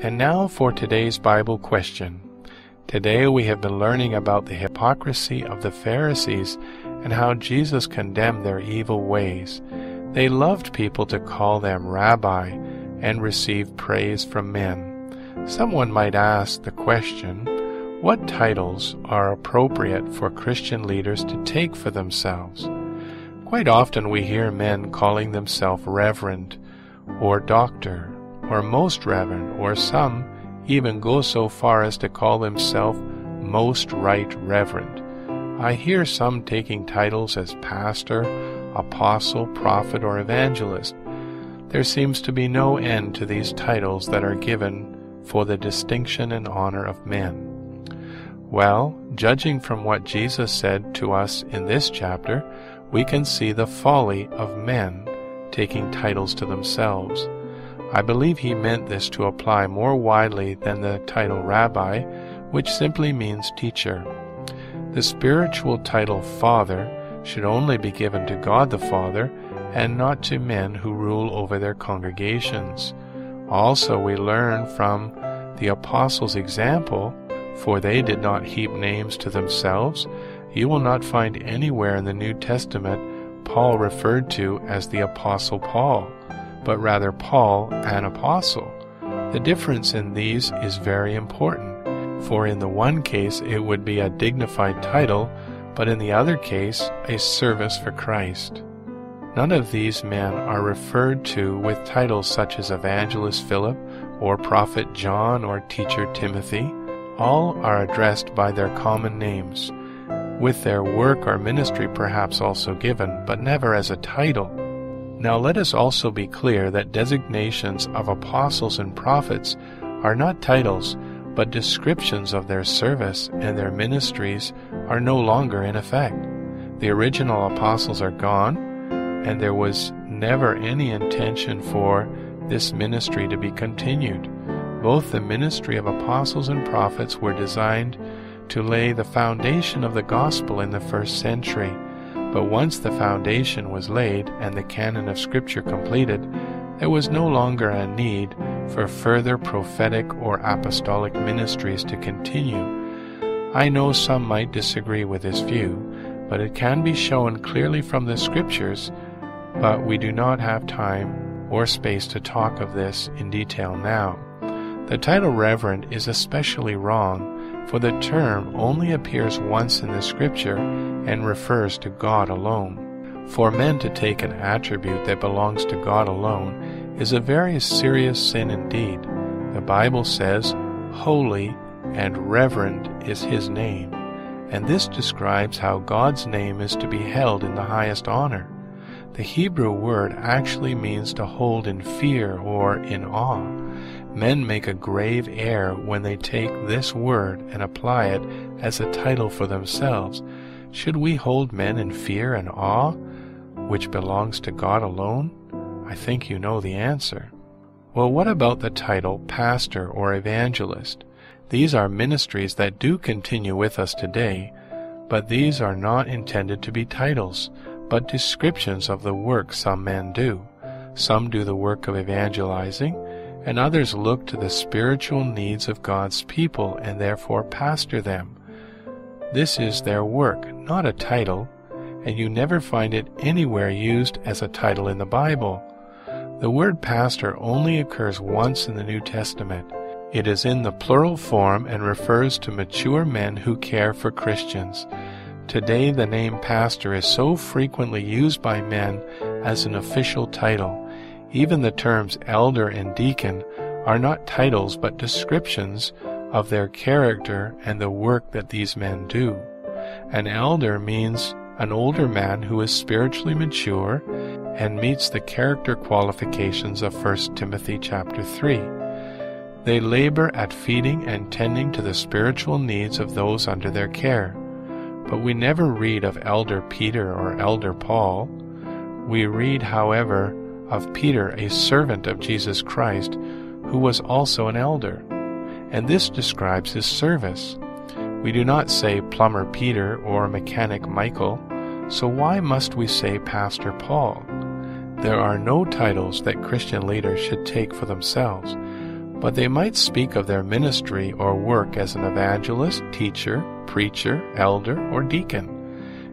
And now for today's Bible question. Today we have been learning about the hypocrisy of the Pharisees and how Jesus condemned their evil ways. They loved people to call them rabbi and receive praise from men. Someone might ask the question, what titles are appropriate for Christian leaders to take for themselves? Quite often we hear men calling themselves reverend or doctor or most reverend, or some even go so far as to call themselves most right reverend. I hear some taking titles as pastor, apostle, prophet, or evangelist. There seems to be no end to these titles that are given for the distinction and honor of men. Well, judging from what Jesus said to us in this chapter, we can see the folly of men taking titles to themselves. I believe he meant this to apply more widely than the title rabbi, which simply means teacher. The spiritual title father should only be given to God the Father and not to men who rule over their congregations. Also, we learn from the apostles' example, for they did not heap names to themselves. You will not find anywhere in the New Testament Paul referred to as the Apostle Paul but rather Paul, an apostle. The difference in these is very important, for in the one case it would be a dignified title, but in the other case a service for Christ. None of these men are referred to with titles such as Evangelist Philip, or Prophet John, or Teacher Timothy. All are addressed by their common names, with their work or ministry perhaps also given, but never as a title. Now let us also be clear that designations of apostles and prophets are not titles, but descriptions of their service and their ministries are no longer in effect. The original apostles are gone, and there was never any intention for this ministry to be continued. Both the ministry of apostles and prophets were designed to lay the foundation of the gospel in the first century but once the foundation was laid and the canon of Scripture completed, there was no longer a need for further prophetic or apostolic ministries to continue. I know some might disagree with this view, but it can be shown clearly from the Scriptures, but we do not have time or space to talk of this in detail now. The title Reverend is especially wrong for the term only appears once in the Scripture and refers to God alone. For men to take an attribute that belongs to God alone is a very serious sin indeed. The Bible says, Holy and reverend is His name, and this describes how God's name is to be held in the highest honor. The Hebrew word actually means to hold in fear or in awe. Men make a grave error when they take this word and apply it as a title for themselves. Should we hold men in fear and awe, which belongs to God alone? I think you know the answer. Well, what about the title pastor or evangelist? These are ministries that do continue with us today, but these are not intended to be titles, but descriptions of the work some men do. Some do the work of evangelizing, and others look to the spiritual needs of God's people and therefore pastor them. This is their work, not a title, and you never find it anywhere used as a title in the Bible. The word pastor only occurs once in the New Testament. It is in the plural form and refers to mature men who care for Christians. Today, the name pastor is so frequently used by men as an official title even the terms elder and deacon are not titles but descriptions of their character and the work that these men do. An elder means an older man who is spiritually mature and meets the character qualifications of 1 Timothy chapter 3. They labor at feeding and tending to the spiritual needs of those under their care. But we never read of Elder Peter or Elder Paul. We read, however, of Peter, a servant of Jesus Christ, who was also an elder. And this describes his service. We do not say plumber Peter or mechanic Michael, so why must we say Pastor Paul? There are no titles that Christian leaders should take for themselves. but they might speak of their ministry or work as an evangelist, teacher, preacher, elder, or deacon.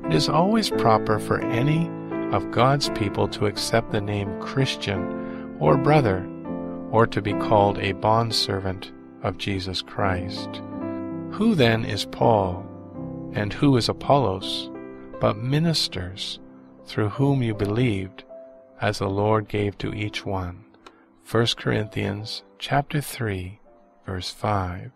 It is always proper for any of God's people to accept the name Christian or brother, or to be called a bondservant of Jesus Christ. Who then is Paul, and who is Apollos, but ministers through whom you believed, as the Lord gave to each one? 1 Corinthians chapter 3, verse 5.